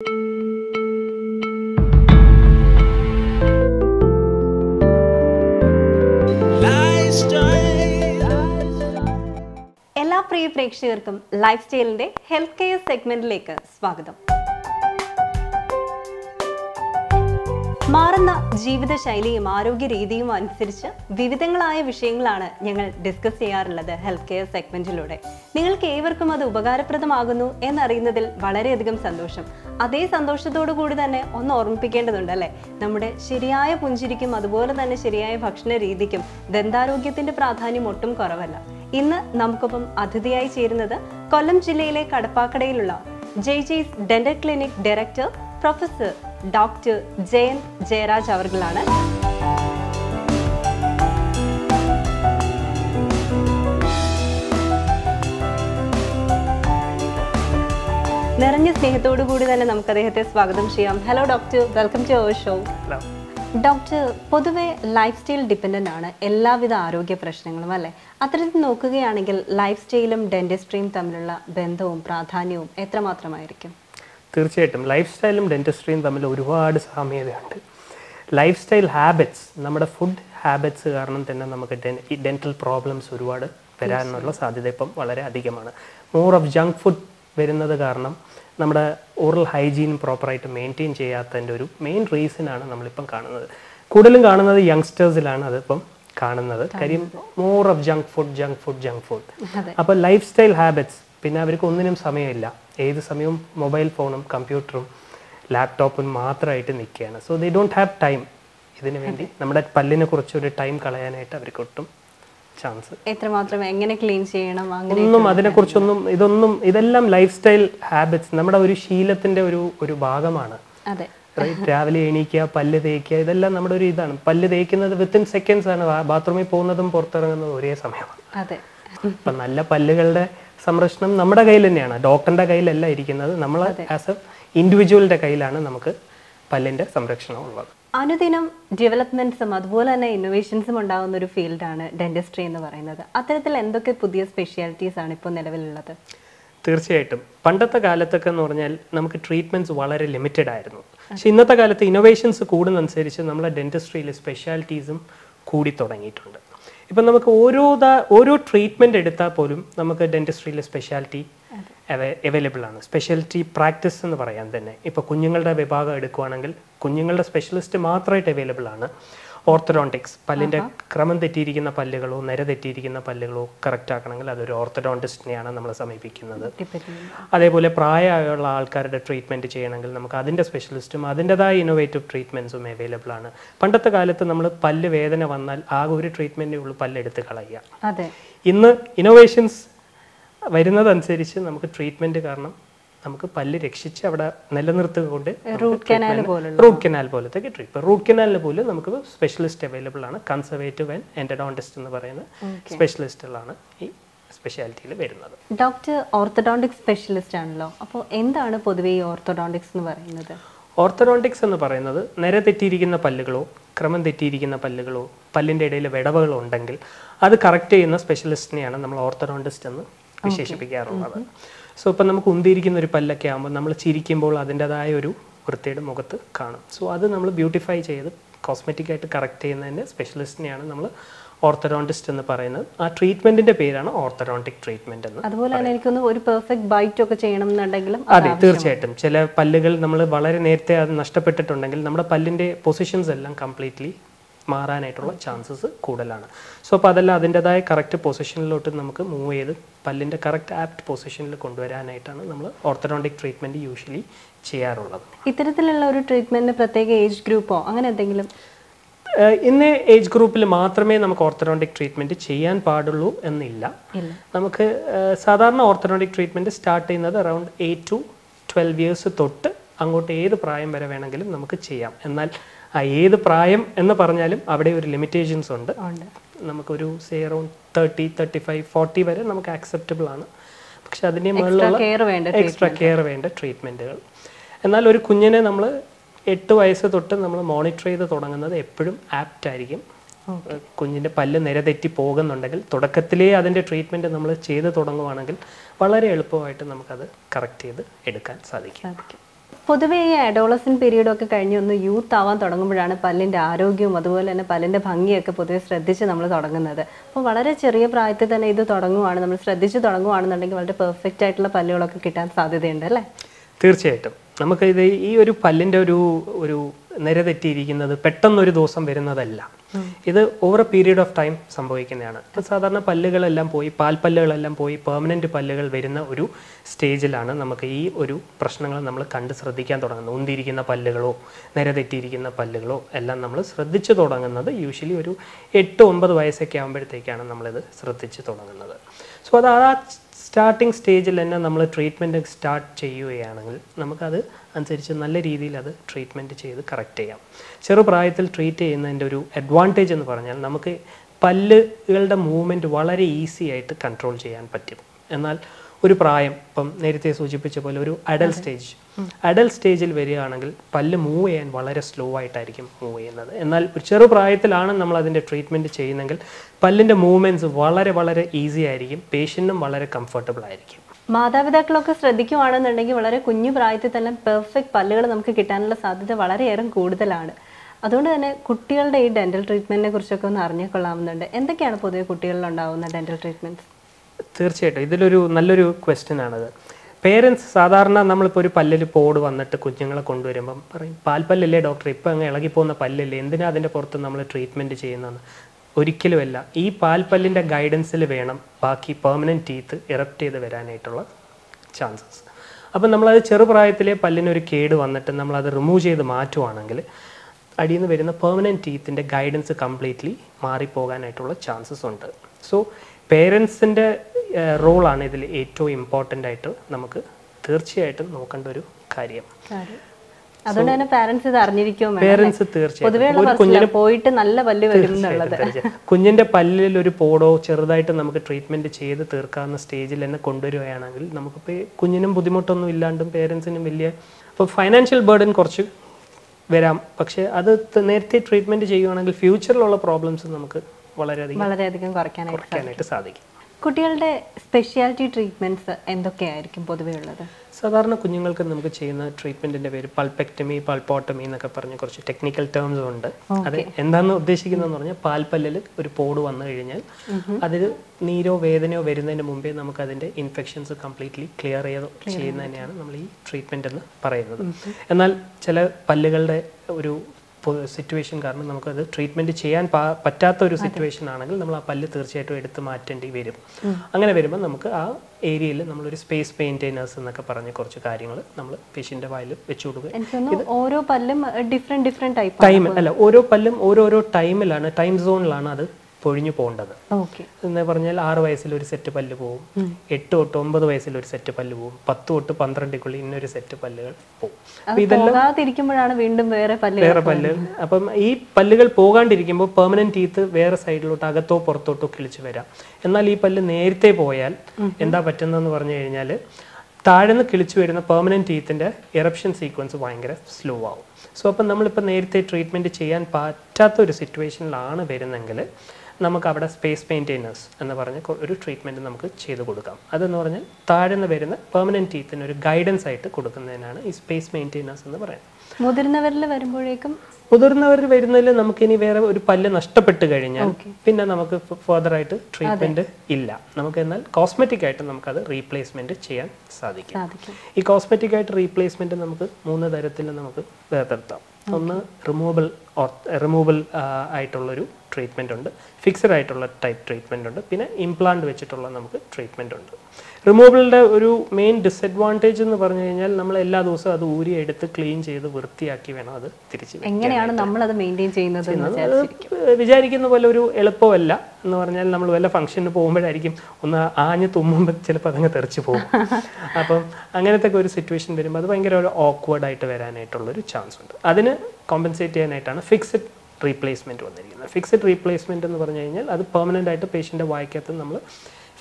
എല്ലാ പ്രിയ പ്രേക്ഷകർക്കും ലൈഫ് സ്റ്റൈലിന്റെ ഹെൽത്ത് കെയർ സെഗ്മെന്റിലേക്ക് സ്വാഗതം. മാറുന്ന ജീവിതശൈലിയും ആരോഗ്യ രീതിയും അനുസരിച്ച് വിവിധങ്ങളായ വിഷയങ്ങളാണ് ഞങ്ങൾ ഡിസ്കസ് ചെയ്യാറുള്ളത് ഹെൽത്ത് കെയർ സെഗ്മെന്റിലൂടെ നിങ്ങൾക്ക് ഏവർക്കും അത് ഉപകാരപ്രദമാകുന്നു എന്നറിയുന്നതിൽ വളരെയധികം സന്തോഷം. അതേ സന്തോഷത്തോടു കൂടി തന്നെ ഒന്ന് ഓർമ്മിപ്പിക്കേണ്ടതുണ്ട് അല്ലേ? നമ്മുടെ ശരിയായ പുഞ്ചിരിക്കും അതുപോലെ തന്നെ ശരിയായ ഭക്ഷണ രീതിക്കും ദന്താരോഗ്യത്തിന്റെ പ്രാധാന്യം ഒട്ടും കുറവല്ല. ഇന്ന് നമുക്കൊപ്പം അതിഥിയായി ചേരുന്നത് കൊല്ലം ജില്ലയിലെ കടപ്പാക്കടയിലുള്ള J dental clinic director professor doctor Jayan Jayaraj അവർകളാണ് നിറഞ്ഞ സ്നേഹത്തോടു കൂടി തന്നെ നമുക്ക് അദ്ദേഹത്തെ സ്വാഗതം ചെയ്യാം. Hello doctor welcome to our show doctor പൊതുവെ ലൈഫ് സ്റ്റൈൽ ഡിപ്പെൻഡന്റ് ആണ്. എല്ലാവിധ ആരോഗ്യ പ്രശ്നങ്ങളും അല്ലേ? അത്തരത്തിൽ നോക്കുകയാണെങ്കിൽ ലൈഫ് സ്റ്റൈലും ഡെന്റിസ്ട്രിയും തമ്മിലുള്ള ബന്ധവും പ്രാധാന്യവും എത്രമാത്രമായിരിക്കും? തീർച്ചയായിട്ടും ലൈഫ് സ്റ്റൈലും ഡെന്റിസ്ട്രിയും തമ്മിൽ ഒരുപാട് സാമ്യതയുണ്ട്. ലൈഫ് സ്റ്റൈൽ ഹാബിറ്റ്സ് നമ്മുടെ ഫുഡ് ഹാബിറ്റ്സ് കാരണം തന്നെ നമുക്ക് ഡെന്റൽ പ്രോബ്ലംസ് ഒരുപാട് വരാനുള്ള സാധ്യത ഇപ്പം വളരെ അധികമാണ്. മോർ ഓഫ് ജങ്ക് ഫുഡ് വരുന്നത് കാരണം നമ്മുടെ ഓറൽ ഹൈജീൻ പ്രോപ്പറായിട്ട് മെയിന്റെയിൻ ചെയ്യാത്തതിന്റെ ഒരു മെയിൻ റീസണാണ് നമ്മളിപ്പം കാണുന്നത്. കൂടുതലും കാണുന്നത് യങ്സ്റ്റേഴ്സിലാണ് അതിപ്പം കാണുന്നത്. കാര്യം more of junk food junk food junk food അപ്പോൾ ലൈഫ് സ്റ്റൈൽ ഹാബിറ്റ്സ് പിന്നെ അവർക്ക് ഒന്നിനും സമയമില്ല. ഏത് സമയവും മൊബൈൽ ഫോണും കമ്പ്യൂട്ടറും ലാപ്ടോപ്പും മാത്രമായിട്ട് നിൽക്കുകയാണ്. So they don't have time ഇതിനു വേണ്ടി നമ്മുടെ പല്ലിനെ കുറിച്ചൊരു ടൈം കളയാനായിട്ട് അവർക്ക് ഒട്ടും ചാൻസ് എത്രമാത്രം എങ്ങനെ ക്ലീൻ ചെയ്യണം? ഒന്നും അതിനെക്കുറിച്ചൊന്നും ഇതൊന്നും ഇതെല്ലാം ലൈഫ് സ്റ്റൈൽ ഹാബിറ്റ്സ് നമ്മുടെ ഒരു ശീലത്തിന്റെ ഒരു ഒരു ഭാഗമാണ്. അതെ. രാവിലെ എണീക്കുക പല്ല് തേക്കുക ഇതെല്ലാം നമ്മുടെ ഒരു ഇതാണ്. പല്ല് തേക്കുന്നത് വിത്തിൻ സെക്കൻഡ്സ് ആണ്. ബാത്റൂമിൽ പോകുന്നതും പുറത്തിറങ്ങുന്നതും ഒരേ സമയമാണ്. അതെ. അപ്പം നല്ല പല്ലുകളുടെ സംരക്ഷണം നമ്മുടെ കയ്യിൽ തന്നെയാണ്. ഡോക്ടറിന്റെ കയ്യിലല്ല ഇരിക്കുന്നത്. നമ്മൾ ആസ് എ ഇൻഡിവിജ്വലിന്റെ കയ്യിലാണ് നമുക്ക് പല്ലിന്റെ സംരക്ഷണം ഉള്ളത്. അനുദിനം ഡെവലപ്മെന്റ്സും അതുപോലെ തന്നെ ഇന്നോവേഷൻസും ഉണ്ടാകുന്ന ഒരു ഫീൽഡാണ് ഡെന്റിസ്ട്രി എന്ന് പറയുന്നത്. അത്തരത്തിൽ എന്തൊക്കെ പുതിയ സ്പെഷ്യാലിറ്റീസ് ആണ് ഇപ്പോൾ നിലവിലുള്ളത്? തീർച്ചയായിട്ടും. പണ്ടത്തെ കാലത്തൊക്കെ എന്ന് പറഞ്ഞാൽ നമുക്ക് ട്രീറ്റ്മെന്റ്സ് വളരെ ലിമിറ്റഡ് ആയിരുന്നു. പക്ഷെ ഇന്നത്തെ കാലത്ത് ഇന്നോവേഷൻസ് കൂടുന്നതനുസരിച്ച് നമ്മളെ ഡെന്റിസ്ട്രിയിലെ സ്പെഷ്യാലിറ്റീസും കൂടി തുടങ്ങിയിട്ടുണ്ട്. ഇപ്പം നമുക്ക് ഓരോ ഓരോ ട്രീറ്റ്മെന്റ് എടുത്താൽ പോലും നമുക്ക് ഡെന്റിസ്ട്രിയിലെ സ്പെഷ്യാലിറ്റി അവൈലബിൾ ആണ്. സ്പെഷ്യാലിറ്റി പ്രാക്ടീസ് എന്ന് പറയാൻ തന്നെ. ഇപ്പോൾ കുഞ്ഞുങ്ങളുടെ വിഭാഗം എടുക്കുകയാണെങ്കിൽ കുഞ്ഞുങ്ങളുടെ സ്പെഷ്യലിസ്റ്റ് മാത്രമായിട്ട് അവൈലബിൾ ആണ്. ഓർത്തഡോണ്ടിക്സ് പല്ലിന്റെ ക്രമം തെറ്റിയിരിക്കുന്ന പല്ലുകളോ നിര തെറ്റിയിരിക്കുന്ന പല്ലുകളോ കറക്റ്റ് ആക്കണമെങ്കിൽ അതൊരു ഓർത്തഡോണ്ടിസ്റ്റിനെയാണ് നമ്മൾ സമീപിക്കുന്നത്. അതേപോലെ പ്രായമുള്ള ആൾക്കാരുടെ ട്രീറ്റ്മെന്റ് ചെയ്യണമെങ്കിൽ നമുക്ക് അതിന്റെ സ്പെഷ്യലിസ്റ്റും അതിന്റെതായ ഇന്നോവേറ്റീവ് ട്രീറ്റ്മെന്റ്സും അവൈലബിൾ ആണ്. പണ്ടത്തെ കാലത്ത് നമ്മൾ പല്ല് വേദന വന്നാൽ ആകെ ഒരു ട്രീറ്റ്മെന്റേ ഉള്ളൂ പല്ലെടുത്ത് കളയുക. അതെ. ഇന്ന് ഇന്നോവേഷൻസ് വരുന്നതനുസരിച്ച് നമുക്ക് ട്രീറ്റ്മെന്റ് കാരണം നമുക്ക് പല്ല് രക്ഷിച്ച് അവിടെ നിലനിർത്തുകൊണ്ട് റൂട്ട് കനാൽ പോലുള്ള റൂട്ട് കനാൽ പോലത്തെ ട്രീറ്റ്മെന്റ് റൂട്ട് കനാലിന് പോലും നമുക്ക് സ്പെഷ്യലിസ്റ്റ് അവൈലബിൾ ആണ്. കൺസർവേറ്റീവ് ആൻഡ് എൻഡഡോണ്ടിസ്റ്റ് എന്ന് പറയുന്ന സ്പെഷ്യലിസ്റ്റുകളാണ് ഈ സ്പെഷ്യാലിറ്റിയിൽ വരുന്നത്. ഡോക്ടർ ഓർത്തഡോണ്ടിക് സ്പെഷ്യലിസ്റ്റ് ആണല്ലോ. അപ്പോൾ എന്താണ് പൊതുവേ ഈ ഓർത്തഡോണ്ടിക്സ് എന്ന് പറയുന്നത്? ഓർത്തഡോണ്ടിക്സ് എന്ന് പറയുന്നത് നിര തെറ്റിയിരിക്കുന്ന പല്ലുകളോ ക്രമം തെറ്റിയിരിക്കുന്ന പല്ലുകളോ പല്ലിന്റെ ഇടയിൽ വിടവുകളോ ഉണ്ടെങ്കിൽ അത് കറക്റ്റ് ചെയ്യുന്ന സ്പെഷ്യലിസ്റ്റിനെയാണ് നമ്മൾ ഓർത്തഡോണ്ടിസ്റ്റ് എന്ന് വിശേഷിപ്പിക്കാറുള്ളത്. സോ ഇപ്പം നമുക്ക് ഉന്തിയിരിക്കുന്ന ഒരു പല്ലൊക്കെ ആകുമ്പോൾ നമ്മൾ ചിരിക്കുമ്പോൾ അതിന്റെതായ ഒരു വൃത്തിയുടെ മുഖത്ത് കാണും. സോ അത് നമ്മൾ ബ്യൂട്ടിഫൈ ചെയ്ത് കോസ്മെറ്റിക് ആയിട്ട് കറക്റ്റ് ചെയ്യുന്നതിന്റെ സ്പെഷ്യലിസ്റ്റിനെയാണ് നമ്മൾ ഓർത്തഡോണ്ടിസ്റ്റ് എന്ന് പറയുന്നത്. ആ ട്രീറ്റ്മെന്റിന്റെ പേരാണ് ഓർത്തഡോണ്ടിക് ട്രീറ്റ്മെന്റ് എന്ന് അതുപോലെ തന്നെ എനിക്കൊന്ന് ഒരു പെർഫെക്റ്റ് ബൈറ്റ് ഒക്കെ ചെയ്യണം എന്നുണ്ടെങ്കിലും അതെ തീർച്ചയായിട്ടും. ചില പല്ലുകൾ നമ്മൾ വളരെ നേരത്തെ അത് നഷ്ടപ്പെട്ടിട്ടുണ്ടെങ്കിൽ നമ്മുടെ പല്ലിന്റെ പൊസിഷൻസ് എല്ലാം കംപ്ലീറ്റ്ലി മാറാനായിട്ടുള്ള ചാൻസസ് കൂടുതലാണ്. സോ അപ്പോൾ അതെല്ലാം അതിന്റെതായ കറക്റ്റ് പൊസിഷനിലോട്ട് നമുക്ക് മൂവ് ചെയ്ത് പല്ലിന്റെ കറക്റ്റ് ആപ്റ്റ് പൊസിഷനിൽ കൊണ്ടുവരാനായിട്ടാണ് നമ്മൾ ഓർത്തഡോണ്ടിക് ട്രീറ്റ്മെന്റ് യൂഷ്വലി ചെയ്യാറുള്ളത്. ഇത്തരത്തിലുള്ള ഒരു ട്രീറ്റ്മെന്റ് പ്രത്യേക ഏജ് ഗ്രൂപ്പോ അങ്ങനെ എന്തെങ്കിലും? ഇന്ന് ഏജ് ഗ്രൂപ്പിൽ മാത്രമേ നമുക്ക് ഓർത്തഡോണ്ടിക് ട്രീറ്റ്മെന്റ് ചെയ്യാൻ പാടുള്ളൂ എന്നില്ല. നമുക്ക് സാധാരണ ഓർത്തഡോണ്ടിക് ട്രീറ്റ്മെന്റ് സ്റ്റാർട്ട് ചെയ്യുന്നത് around eight to twelve years തൊട്ട് അങ്ങോട്ട് ഏത് പ്രായം വരെ വേണമെങ്കിലും നമുക്ക് ചെയ്യാം. എന്നാൽ ആ ഏത് പ്രായം എന്ന് പറഞ്ഞാലും അവിടെ ഒരു ലിമിറ്റേഷൻസ് ഉണ്ട്. ഉണ്ട്. നമുക്കൊരു say around thirty thirty five forty വരെ നമുക്ക് ആക്സെപ്റ്റബിൾ ആണ്. പക്ഷെ അതിന്റെ മുകളിലുള്ള എക്സ്ട്രാ കെയർ വേണ്ട ട്രീറ്റ്മെന്റുകൾ എന്നാൽ ഒരു കുഞ്ഞിനെ നമ്മൾ എട്ട് വയസ്സ് തൊട്ട് നമ്മൾ മോണിറ്റർ ചെയ്ത് തുടങ്ങുന്നത് എപ്പോഴും ആപ്റ്റ് ആയിരിക്കും. കുഞ്ഞിന്റെ പല്ല് നിരതെറ്റി പോകുന്നുണ്ടെങ്കിൽ തുടക്കത്തിലേ അതിന്റെ ട്രീറ്റ്മെന്റ് നമ്മൾ ചെയ്ത് തുടങ്ങുവാണെങ്കിൽ വളരെ എളുപ്പമായിട്ട് നമുക്കത് കറക്റ്റ് ചെയ്ത് എടുക്കാൻ സാധിക്കും. പൊതുവേ ഈ അഡോളസൻ പീരീഡ് ഒക്കെ കഴിഞ്ഞ് ഒന്ന് യൂത്ത് ആവാൻ തുടങ്ങുമ്പോഴാണ് പല്ലിന്റെ ആരോഗ്യവും അതുപോലെ തന്നെ പല്ലിന്റെ ഭംഗിയൊക്കെ പൊതുവെ ശ്രദ്ധിച്ച് നമ്മൾ തുടങ്ങുന്നത്. അപ്പോൾ വളരെ ചെറിയ പ്രായത്തിൽ തന്നെ ഇത് തുടങ്ങുവാണ് നമ്മൾ ശ്രദ്ധിച്ച് തുടങ്ങുവാണെന്നുണ്ടെങ്കിൽ വളരെ പെർഫെക്റ്റ് ആയിട്ടുള്ള പല്ലുകളൊക്കെ കിട്ടാൻ സാധ്യതയുണ്ട് അല്ലേ? തീർച്ചയായിട്ടും. നമുക്ക് ഇത് ഈ ഒരു പല്ലിന്റെ ഒരു ഒരു നിര തെറ്റിയിരിക്കുന്നത് പെട്ടെന്നൊരു ദിവസം വരുന്നതല്ല. ഇത് over a period of time സംഭവിക്കുന്നതാണ്. ഇപ്പം സാധാരണ പല്ലുകളെല്ലാം പോയി പാൽപ്പല്ലുകളെല്ലാം പോയി പെർമനന്റ് പല്ലുകൾ വരുന്ന ഒരു സ്റ്റേജിലാണ് നമുക്ക് ഈ ഒരു പ്രശ്നങ്ങൾ നമ്മൾ കണ്ട് ശ്രദ്ധിക്കാൻ തുടങ്ങുന്നത്. ഉന്തിയിരിക്കുന്ന പല്ലുകളോ നിരതെറ്റിയിരിക്കുന്ന പല്ലുകളോ എല്ലാം നമ്മൾ ശ്രദ്ധിച്ചു തുടങ്ങുന്നത് യൂഷ്വലി ഒരു എട്ട് ഒമ്പത് വയസ്സൊക്കെ ആകുമ്പോഴത്തേക്കാണ് നമ്മളിത് ശ്രദ്ധിച്ച് തുടങ്ങുന്നത്. സോ അത് ആ സ്റ്റാർട്ടിങ് സ്റ്റേജിൽ തന്നെ നമ്മൾ ട്രീറ്റ്മെന്റ് സ്റ്റാർട്ട് ചെയ്യുകയാണെങ്കിൽ നമുക്കത് അനുസരിച്ച് നല്ല രീതിയിൽ അത് ട്രീറ്റ്മെന്റ് ചെയ്ത് കറക്റ്റ് ചെയ്യാം. ചെറുപ്രായത്തിൽ ട്രീറ്റ് ചെയ്യുന്നതിന്റെ ഒരു അഡ്വാന്റേജ് എന്ന് പറഞ്ഞാൽ നമുക്ക് പല്ലുകളുടെ മൂവ്മെന്റ് വളരെ ഈസി ആയിട്ട് കൺട്രോൾ ചെയ്യാൻ പറ്റും. എന്നാൽ ഒരു പ്രായം ഇപ്പം നേരത്തെ സൂചിപ്പിച്ച പോലെ ഒരു അഡൽ സ്റ്റേജ് അഡൽ സ്റ്റേജിൽ വരികയാണെങ്കിൽ പല്ല് മൂവ് ചെയ്യാൻ വളരെ സ്ലോ ആയിട്ടായിരിക്കും മൂവ് ചെയ്യുന്നത്. എന്നാൽ ഒരു ചെറുപ്രായത്തിലാണ് നമ്മൾ അതിന്റെ ട്രീറ്റ്മെന്റ് ചെയ്യുന്നെങ്കിൽ പല്ലിന്റെ മൂവ്മെന്റ്സ് വളരെ വളരെ ഈസി ആയിരിക്കും പേഷ്യന്റും വളരെ കംഫർട്ടബിൾ ആയിരിക്കും. മാതാപിതാക്കളൊക്കെ ശ്രദ്ധിക്കുവാണെന്നുണ്ടെങ്കിൽ വളരെ കുഞ്ഞു പ്രായത്തിൽ തന്നെ പെർഫെക്റ്റ് പല്ലുകൾ നമുക്ക് കിട്ടാനുള്ള സാധ്യത വളരെയേറെ കൂടുതലാണ്. അതുകൊണ്ട് തന്നെ കുട്ടികളുടെ ഈ ഡെന്റൽ ട്രീറ്റ്മെന്റിനെ കുറിച്ചൊക്കെ ഒന്ന് അറിഞ്ഞുകൊള്ളാവുന്നുണ്ട്. എന്തൊക്കെയാണ് പൊതുവെ കുട്ടികളിലുണ്ടാവുന്ന ഡെന്റൽ ഡെന്റൽ ട്രീറ്റ്മെന്റ്സ് തീർച്ചയായിട്ടും. ഇതിലൊരു നല്ലൊരു ക്വസ്റ്റ്യൻ ആണത്. പേരൻസ് സാധാരണ നമ്മളിപ്പോൾ ഒരു പല്ലിൽ പോട് വന്നിട്ട് കുഞ്ഞുങ്ങളെ കൊണ്ടുവരുമ്പം പറയും പാൽപ്പല്ലല്ലേ ഡോക്ടർ ഇപ്പം അങ്ങ് ഇളകിപ്പോകുന്ന പല്ലല്ലേ എന്തിനാ അതിന്റെ പുറത്ത് നമ്മൾ ട്രീറ്റ്മെന്റ് ചെയ്യുന്നതെന്ന്? ഒരിക്കലുമല്ല ഈ പാൽപ്പല്ലിന്റെ ഗൈഡൻസിൽ വേണം ബാക്കി പെർമനന്റ് ടീത്ത് ഇറപ്റ്റ് ചെയ്ത് വരാനായിട്ടുള്ള ചാൻസസ് അപ്പം നമ്മളത് ചെറുപ്രായത്തിലെ പല്ലിനൊരു കേട് വന്നിട്ട് നമ്മളത് റിമൂവ് ചെയ്ത് മാറ്റുവാണെങ്കിൽ അടിയിൽ നിന്ന് വരുന്ന പെർമനന്റ് ടീത്തിന്റെ ഗൈഡൻസ് കംപ്ലീറ്റ്ലി മാറിപ്പോകാനായിട്ടുള്ള ചാൻസസ് ഉണ്ട്. സോ പേരൻസിന്റെ റോളാണ് ഇതിൽ ഏറ്റവും ഇമ്പോർട്ടന്റ് ആയിട്ട് നമുക്ക് തീർച്ചയായിട്ടും നോക്കേണ്ട ഒരു കാര്യം. അതുകൊണ്ട് തന്നെ പാരന്റ്സ് ഇത് പേരൻസ് പോയിട്ട് നല്ല പല്ല് വരും കുഞ്ഞിന്റെ പല്ലിൽ ഒരു പോടോ ചെറുതായിട്ട് നമുക്ക് ട്രീറ്റ്മെന്റ് ചെയ്ത് തീർക്കാവുന്ന സ്റ്റേജിൽ തന്നെ കൊണ്ടുവരികയാണെങ്കിൽ നമുക്കിപ്പോൾ കുഞ്ഞിനും ബുദ്ധിമുട്ടൊന്നും ഇല്ലാണ്ടും പേരൻസിനും വലിയ അപ്പോൾ ഫൈനാൻഷ്യൽ ബേർഡൻ കുറച്ച് വരാം. പക്ഷേ അത് നേരത്തെ ട്രീറ്റ്മെന്റ് ചെയ്യുകയാണെങ്കിൽ ഫ്യൂച്ചറിലുള്ള പ്രോബ്ലംസ് നമുക്ക് വളരെയധികം വളരെയധികം കുറയ്ക്കാനായിട്ട് സാധിക്കും. കുട്ടികളുടെ സ്പെഷ്യാലിറ്റി ട്രീറ്റ്മെന്റ്സ് എന്തൊക്കെയായിരിക്കും പൊതുവേ ഉള്ളത്? സാധാരണ കുഞ്ഞുങ്ങൾക്ക് നമുക്ക് ചെയ്യുന്ന ട്രീറ്റ്മെന്റിന്റെ പേര് പൾപെക്ടമി പൾപോട്ടമി എന്നൊക്കെ പറഞ്ഞ് കുറച്ച് ടെക്നിക്കൽ ടേംസ് ഉണ്ട്. അത് എന്താണെന്ന് ഉദ്ദേശിക്കുന്നതെന്ന് പറഞ്ഞാൽ പാൽപ്പല്ലിൽ ഒരു പോട് വന്നു കഴിഞ്ഞാൽ അതിൽ നീരോ വേദനയോ വരുന്നതിന് മുമ്പേ നമുക്ക് അതിന്റെ ഇൻഫെക്ഷൻസ് കംപ്ലീറ്റ്ലി ക്ലിയർ ചെയ്ത് ചെയ്യുന്നതന്നെയാണ് നമ്മൾ ഈ ട്രീറ്റ്മെന്റ് എന്ന് പറയുന്നത്. എന്നാൽ ചില പല്ലുകളുടെ ഒരു സിറ്റുവേഷൻ കാരണം നമുക്കത് ട്രീറ്റ്മെന്റ് ചെയ്യാൻ പറ്റാത്ത ഒരു സിറ്റുവേഷൻ ആണെങ്കിൽ നമ്മൾ ആ പല്ല് തീർച്ചയായിട്ടും എടുത്ത് മാറ്റേണ്ടി വരും. അങ്ങനെ വരുമ്പോൾ നമുക്ക് ആ ഏരിയയിൽ നമ്മളൊരു സ്പേസ് മെയിന്റൈനേഴ്സ് എന്നൊക്കെ പറഞ്ഞ് കുറച്ച് കാര്യങ്ങൾ നമ്മൾ പേഷ്യന്റെ വായിൽ വെച്ചു കൊടുക്കുക. ഓരോ പല്ലും ഡിഫറെന്റ് ടൈപ്പ് ടൈം അല്ല ഓരോ പല്ലും ഓരോരോ ടൈമിലാണ് ടൈം സോണിലാണ് അത് പൊഴിഞ്ഞു പോകേണ്ടത്. എന്ന് പറഞ്ഞാൽ ആറ് വയസ്സിൽ ഒരു സെറ്റ് പല്ല് പോവും. എട്ട് തൊട്ട് ഒമ്പത് വയസ്സിൽ ഒരു സെറ്റ് പല്ല് പോവും. പത്ത് തൊട്ട് പന്ത്രണ്ടിക്കുള്ളിൽ ഇന്നൊരു സെറ്റ് പല്ലുകൾ പോവും. പോകാതിരിക്കുമ്പോഴാണ് വീണ്ടും വേറെ പല്ല് വേറെ പല്ല്. അപ്പം ഈ പല്ലുകൾ പോകാണ്ടിരിക്കുമ്പോൾ പെർമനന്റ് ടീത്ത് വേറെ സൈഡിലോട്ട് അകത്തോ പുറത്തോട്ടോ കിളിച്ചു വരാം. എന്നാൽ ഈ പല്ല് നേരത്തെ പോയാൽ എന്താ പറ്റുന്നതെന്ന് പറഞ്ഞു കഴിഞ്ഞാൽ താഴ്ന്ന് കിളിച്ചു വരുന്ന പെർമനന്റ് ടീത്തിന്റെ ഇറപ്ഷൻ സീക്വൻസ് ഭയങ്കര സ്ലോ ആവും. സോ അപ്പം നമ്മളിപ്പോൾ നേരത്തെ ട്രീറ്റ്മെന്റ് ചെയ്യാൻ പറ്റാത്ത ഒരു സിറ്റുവേഷനിലാണ് വരുന്നെങ്കിൽ നമുക്ക് അവിടെ സ്പേസ് മെയിന്റെയിനേഴ്സ് എന്ന് പറഞ്ഞ ഒരു ട്രീറ്റ്മെന്റ് നമുക്ക് ചെയ്ത് കൊടുക്കാം. അതെന്ന് പറഞ്ഞാൽ താഴ്ന്ന് വരുന്ന പെർമനന്റ് ടീത്തിന് ഒരു ഗൈഡൻസ് ആയിട്ട് കൊടുക്കുന്നതിനാണ് ഈ സ്പേസ് മെയിന്റെയിനേഴ്സ് എന്ന് പറയുന്നത്. മുതിർന്നവരിൽ വരുമ്പോഴേക്കും മുതിർന്നവർ വരുന്നതിൽ നമുക്ക് ഇനി വേറെ ഒരു പല്ല് നഷ്ടപ്പെട്ട് കഴിഞ്ഞാൽ പിന്നെ നമുക്ക് ഫർദർ ആയിട്ട് ട്രീറ്റ്മെന്റ് ഇല്ല. നമുക്ക് എന്നാൽ കോസ്മെറ്റിക് ആയിട്ട് നമുക്ക് അത് റീപ്ലേസ്മെന്റ് ചെയ്യാൻ സാധിക്കും. സാധിക്കും. ഈ കോസ്മെറ്റിക് ആയിട്ട് റീപ്ലേസ്മെന്റ് നമുക്ക് മൂന്ന് തരത്തിൽ നമുക്ക് വേർതിർത്താം ഒന്ന് റിമൂവബിൾ റിമൂവബിൾ ആയിട്ടുള്ളൊരു ട്രീറ്റ്മെന്റ് ഉണ്ട്. ഫിക്സഡ് ആയിട്ടുള്ള ടൈപ്പ് ട്രീറ്റ്മെന്റ് ഉണ്ട്. പിന്നെ ഇംപ്ലാന്റ് വെച്ചിട്ടുള്ള നമുക്ക് ട്രീറ്റ്മെന്റ് ഉണ്ട്. റിമൂവബിളിന്റെ ഒരു മെയിൻ ഡിസഡ്വാന്റേജ് എന്ന് പറഞ്ഞു കഴിഞ്ഞാൽ നമ്മൾ എല്ലാ ദിവസവും അത് ഊരി എടുത്ത് ക്ലീൻ ചെയ്ത് വൃത്തിയാക്കി വേണം അത് തിരിച്ച്. എങ്ങനെയാണ് നമ്മൾ അത് മെയിന്റെയിൻ ചെയ്യുന്നത് വിചാരിക്കുന്ന പോലെ ഒരു എളുപ്പമല്ല എന്ന് പറഞ്ഞാൽ നമ്മൾ വല്ല ഫംഗ്ഷന് പോകുമ്പോഴായിരിക്കും ഒന്ന് ആഞ്ഞ് തുമ്മുമ്പോൾ ചിലപ്പോൾ അതങ്ങ് തെറിച്ച് പോകും. അപ്പം അങ്ങനത്തെ ഒരു സിറ്റുവേഷൻ വരുമ്പോൾ അത് ഭയങ്കര ഒരു ഓക്വേർഡായിട്ട് ആയിട്ട് വരാനായിട്ടുള്ള ഒരു ചാൻസ് ഉണ്ട്. അതിന് കോമ്പൻസേറ്റ് ചെയ്യാനായിട്ടാണ് ഫിക്സഡ് റീപ്ലേസ്മെന്റ് വന്നിരിക്കുന്നത്. ഫിക്സഡ് റീപ്ലേസ്മെന്റ് എന്ന് പറഞ്ഞു കഴിഞ്ഞാൽ അത് പെർമനന്റ് ആയിട്ട് പേഷ്യന്റെ വായിക്കകത്ത് നമ്മൾ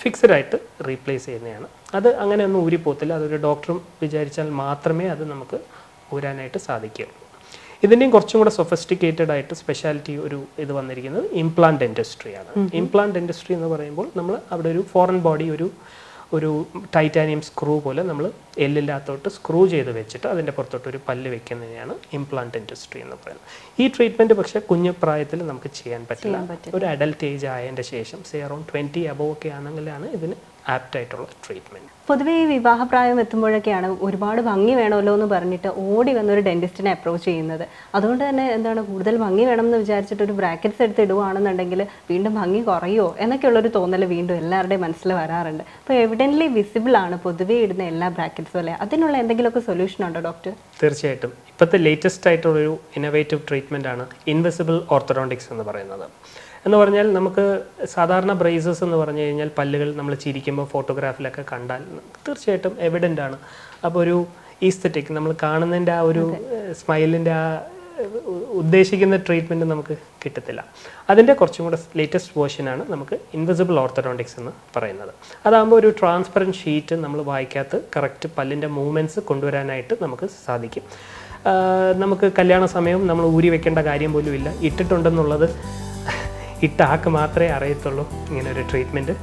ഫിക്സഡ് ആയിട്ട് റീപ്ലേസ് ചെയ്യുന്നതാണ്. അത് അങ്ങനെ ഒന്നും ഊരിപ്പോത്തില്ല അതൊരു ഡോക്ടറും വിചാരിച്ചാൽ മാത്രമേ അത് നമുക്ക് ഊരാനായിട്ട് സാധിക്കുകയുള്ളൂ. ഇതിന്റെയും കുറച്ചും കൂടെ സൊഫസ്റ്റിക്കേറ്റഡ് ആയിട്ട് സ്പെഷ്യാലിറ്റി ഒരു ഇത് വന്നിരിക്കുന്നത് ഇംപ്ലാന്റ് ഇൻഡസ്ട്രിയാണ് ഇംപ്ലാന്റ് ഇൻഡസ്ട്രി എന്ന് പറയുമ്പോൾ നമ്മൾ അവിടെ ഒരു ഫോറിൻ ബോഡി ഒരു ഒരു ടൈറ്റാനിയം സ്ക്രൂ പോലെ നമ്മൾ എല്ലില്ലാത്തോട്ട് സ്ക്രൂ ചെയ്ത് വെച്ചിട്ട് അതിന്റെ പുറത്തോട്ട് ഒരു പല്ല് വെക്കുന്നതിനെയാണ് ഇംപ്ലാന്റ് ഇൻഡസ്ട്രി എന്ന് പറയുന്നത്. ഈ ട്രീറ്റ്മെന്റ് പക്ഷേ കുഞ്ഞു പ്രായത്തിൽ നമുക്ക് ചെയ്യാൻ പറ്റില്ല. ഒരു അഡൽട്ട് ഏജ് ആയതിന്റെ ശേഷം സേ അറൗണ്ട് ട്വന്റി അബോവ് ഒക്കെ ആണെങ്കിലാണ് ഇതിന് ആപ്റ്റ് ആയിട്ടുള്ള ട്രീറ്റ്മെന്റ് പൊതുവേ ഈ വിവാഹപ്രായം എത്തുമ്പോഴൊക്കെയാണ് ഒരുപാട് ഭംഗി വേണമല്ലോ എന്ന് പറഞ്ഞിട്ട് ഓടി വന്ന ഒരു ഡെന്റിസ്റ്റിനെ അപ്രോച്ച് ചെയ്യുന്നത്. അതുകൊണ്ട് തന്നെ എന്താണ് കൂടുതൽ ഭംഗി വേണം എന്ന് വിചാരിച്ചിട്ട് ഒരു ബ്രാക്കറ്റ്സ് എടുത്ത് ഇടുവാണെന്നുണ്ടെങ്കിൽ വീണ്ടും ഭംഗി കുറയോ എന്നൊക്കെയുള്ളൊരു തോന്നൽ വീണ്ടും എല്ലാവരുടെയും മനസ്സിൽ വരാറുണ്ട്. അപ്പോൾ എവിഡന്റ്ലി വിസിബിൾ ആണ് പൊതുവേ ഇടുന്ന എല്ലാ ബ്രാക്കറ്റ്സും അല്ലേ അതിനുള്ള എന്തെങ്കിലുമൊക്കെ സൊല്യൂഷൻ ഉണ്ടോ ഡോക്ടർ തീർച്ചയായിട്ടും. ഇപ്പോഴത്തെ ലേറ്റസ്റ്റ് ആയിട്ടുള്ളൊരു ഇന്നോവേറ്റീവ് ട്രീറ്റ്മെന്റ് ആണ് ഇൻവിസിബിൾ ഓർത്തഡോണ്ടിക്സ് എന്ന് പറയുന്നത്. എന്ന് പറഞ്ഞാൽ നമുക്ക് സാധാരണ ബ്രേസസ് എന്ന് പറഞ്ഞു കഴിഞ്ഞാൽ പല്ലുകൾ നമ്മൾ ചിരിക്കുമ്പോൾ ഫോട്ടോഗ്രാഫിലൊക്കെ കണ്ടാൽ തീർച്ചയായിട്ടും എവിഡന്റ് ആണ്. അപ്പോൾ ഒരു ഈസ്തറ്റിക് നമ്മൾ കാണുന്നതിന്റെ ആ ഒരു സ്മൈലിന്റെ ആ ഉദ്ദേശിക്കുന്ന ട്രീറ്റ്മെന്റ് നമുക്ക് കിട്ടത്തില്ല. അതിന്റെ കുറച്ചും കൂടെ ലേറ്റസ്റ്റ് വേർഷനാണ് നമുക്ക് ഇൻവിസിബിൾ ഓർത്തഡോണ്ടിക്സ് എന്ന് പറയുന്നത്. അതാകുമ്പോൾ ഒരു ട്രാൻസ്പെറന്റ് ഷീറ്റ് നമ്മൾ വായിക്കാത്ത കറക്റ്റ് പല്ലിന്റെ മൂവ്മെന്റ്സ് കൊണ്ടുവരാനായിട്ട് നമുക്ക് സാധിക്കും. നമുക്ക് കല്യാണ സമയം നമ്മൾ ഊരി വെക്കേണ്ട കാര്യം പോലും ഇല്ല. ഇട്ടിട്ടുണ്ടെന്നുള്ളത് ഇട്ട ആൾക്ക് മാത്രമേ അറിയത്തുള്ളൂ ഇങ്ങനെ ഒരു ട്രീറ്റ്മെന്റ്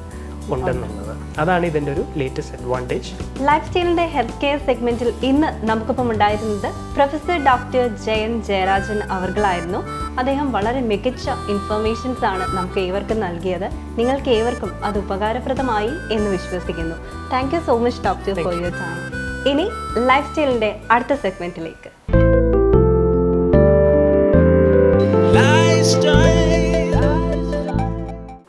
ഉണ്ടെന്നുള്ളത്. അതാണ് ഇതിന്റെ ഒരു ലേറ്റസ്റ്റ് അഡ്വാന്റേജ് ലൈഫ് സ്റ്റൈലിന്റെ ഹെൽത്ത് കെയർ സെഗ്മെന്റിൽ ഇന്ന് നമുക്കൊപ്പം ഉണ്ടായിരുന്നത് പ്രൊഫസർ ഡോക്ടർ ജയൻ ജയരാജൻ അവർകളായിരുന്നു. അദ്ദേഹം വളരെ മികച്ച ഇൻഫർമേഷൻസ് ആണ് നമുക്ക് ഏവർക്കും നൽകിയത്. നിങ്ങൾക്ക് ഏവർക്കും അത് ഉപകാരപ്രദമായി എന്ന് വിശ്വസിക്കുന്നു. Thank you so much doctor for your time ഇനി ലൈഫ് സ്റ്റൈലിന്റെ അടുത്ത സെഗ്മെന്റിലേക്ക്